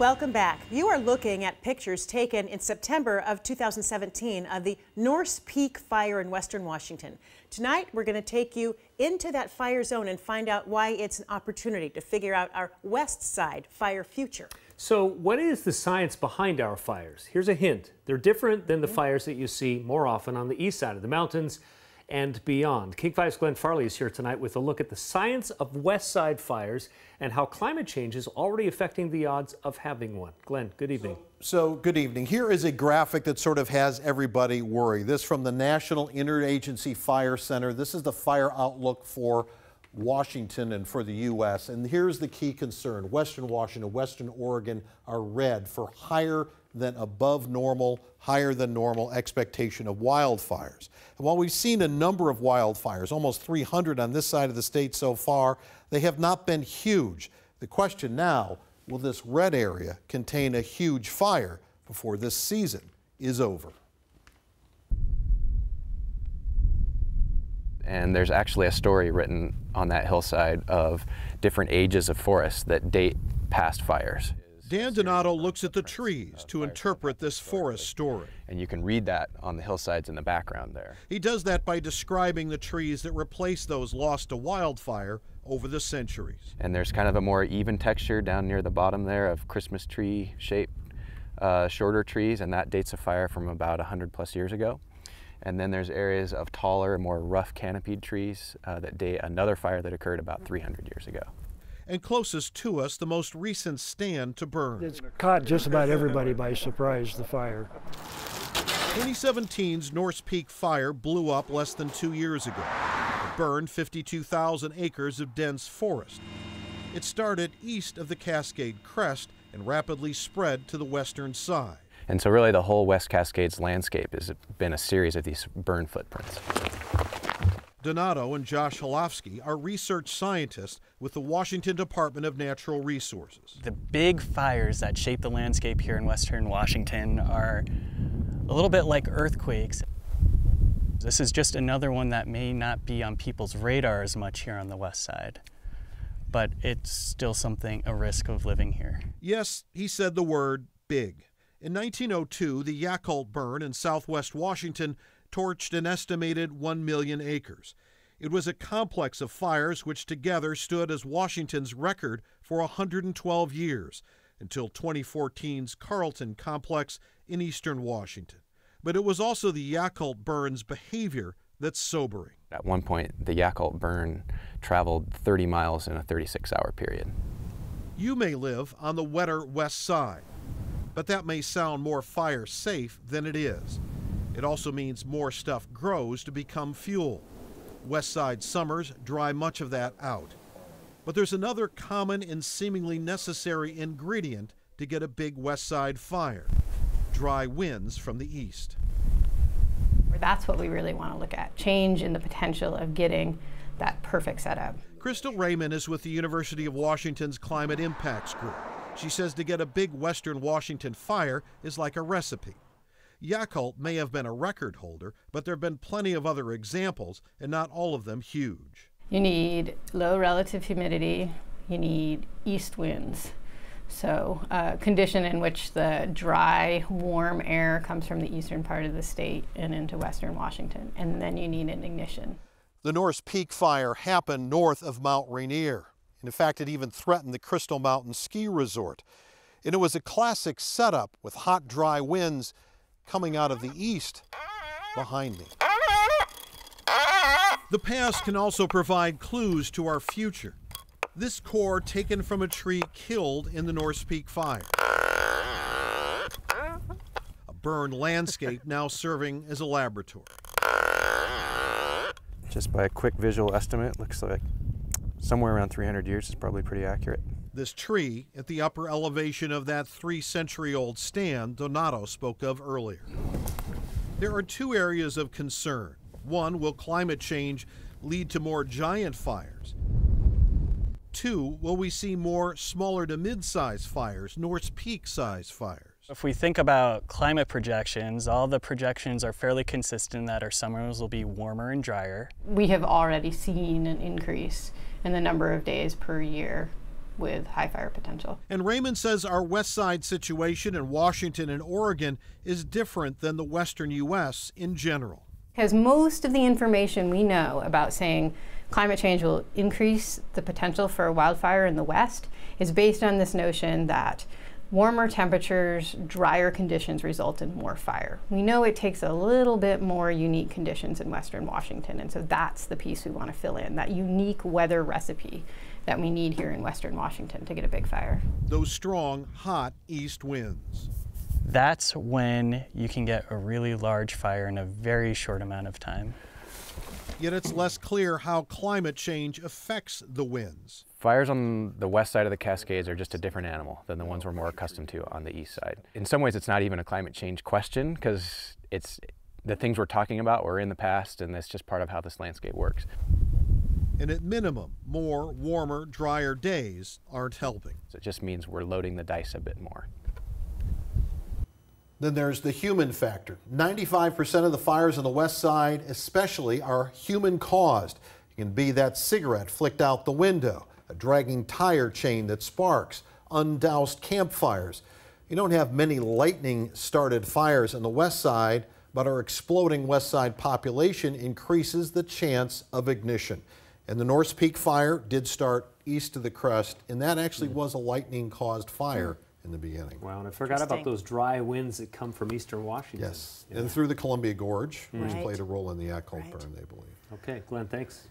Welcome back. You are looking at pictures taken in September of 2017 of the Norse Peak fire in western Washington. Tonight, we're going to take you into that fire zone and find out why it's an opportunity to figure out our west side fire future. So, what is the science behind our fires? Here's a hint they're different than the mm-hmm. fires that you see more often on the east side of the mountains and beyond. King 5's Glenn Farley is here tonight with a look at the science of West Side fires and how climate change is already affecting the odds of having one. Glenn, good evening. So, so good evening. Here is a graphic that sort of has everybody worried. This from the National Interagency Fire Center. This is the fire outlook for Washington and for the U.S. And here's the key concern. Western Washington, Western Oregon are red for higher than above normal, higher than normal expectation of wildfires. And while we've seen a number of wildfires, almost 300 on this side of the state so far, they have not been huge. The question now, will this red area contain a huge fire before this season is over? And there's actually a story written on that hillside of different ages of forests that date past fires. Dan Donato looks at the trees to interpret this forest story. And you can read that on the hillsides in the background there. He does that by describing the trees that replace those lost to wildfire over the centuries. And there's kind of a more even texture down near the bottom there of Christmas tree shaped uh, shorter trees, and that dates a fire from about 100 plus years ago. And then there's areas of taller, more rough canopied trees uh, that date another fire that occurred about 300 years ago and closest to us, the most recent stand to burn. It's caught just about everybody by surprise, the fire. 2017's Norse Peak fire blew up less than two years ago. It burned 52,000 acres of dense forest. It started east of the Cascade Crest and rapidly spread to the western side. And so really the whole West Cascades landscape has been a series of these burn footprints. Donato and Josh Halofsky are research scientists with the Washington Department of Natural Resources. The big fires that shape the landscape here in western Washington are a little bit like earthquakes. This is just another one that may not be on people's radar as much here on the west side, but it's still something, a risk of living here. Yes, he said the word big. In 1902, the Yacolt burn in southwest Washington torched an estimated 1 million acres. It was a complex of fires which together stood as Washington's record for 112 years until 2014's Carlton complex in eastern Washington. But it was also the Yacolt burn's behavior that's sobering. At one point, the Yacolt burn traveled 30 miles in a 36 hour period. You may live on the wetter west side, but that may sound more fire safe than it is. It also means more stuff grows to become fuel. West Side summers dry much of that out. But there's another common and seemingly necessary ingredient to get a big West Side fire dry winds from the east. That's what we really want to look at change in the potential of getting that perfect setup. Crystal Raymond is with the University of Washington's Climate Impacts Group. She says to get a big Western Washington fire is like a recipe. Yacolt may have been a record holder, but there have been plenty of other examples, and not all of them huge. You need low relative humidity, you need east winds. So, a uh, condition in which the dry, warm air comes from the eastern part of the state and into western Washington, and then you need an ignition. The Norse Peak fire happened north of Mount Rainier. In fact, it even threatened the Crystal Mountain Ski Resort. And it was a classic setup with hot, dry winds coming out of the east behind me. The past can also provide clues to our future. This core taken from a tree killed in the Norse Peak fire. A burned landscape now serving as a laboratory. Just by a quick visual estimate, looks like somewhere around 300 years is probably pretty accurate. This tree at the upper elevation of that three century old stand Donato spoke of earlier. There are two areas of concern. One, will climate change lead to more giant fires? Two, will we see more smaller to mid sized fires, Norse Peak size fires? If we think about climate projections, all the projections are fairly consistent that our summers will be warmer and drier. We have already seen an increase in the number of days per year with high fire potential. And Raymond says our west side situation in Washington and Oregon is different than the western U.S. in general. Because most of the information we know about saying climate change will increase the potential for a wildfire in the West is based on this notion that warmer temperatures, drier conditions result in more fire. We know it takes a little bit more unique conditions in Western Washington, and so that's the piece we want to fill in that unique weather recipe that we need here in Western Washington to get a big fire. Those strong, hot east winds. That's when you can get a really large fire in a very short amount of time. Yet it's less clear how climate change affects the winds. Fires on the west side of the Cascades are just a different animal than the ones we're more accustomed to on the east side. In some ways, it's not even a climate change question because it's the things we're talking about were in the past, and that's just part of how this landscape works. And at minimum, more warmer, drier days aren't helping. So it just means we're loading the dice a bit more. Then there's the human factor. 95% of the fires on the west side, especially, are human caused. It can be that cigarette flicked out the window, a dragging tire chain that sparks, undoused campfires. You don't have many lightning started fires on the west side, but our exploding west side population increases the chance of ignition. And the Norse Peak fire did start east of the crest, and that actually hmm. was a lightning caused fire hmm. in the beginning. Wow, and I forgot about those dry winds that come from eastern Washington. Yes, and through the Columbia Gorge, which Right. played a role in the Yacolt Right. burn, they believe. Okay, Glenn, thanks.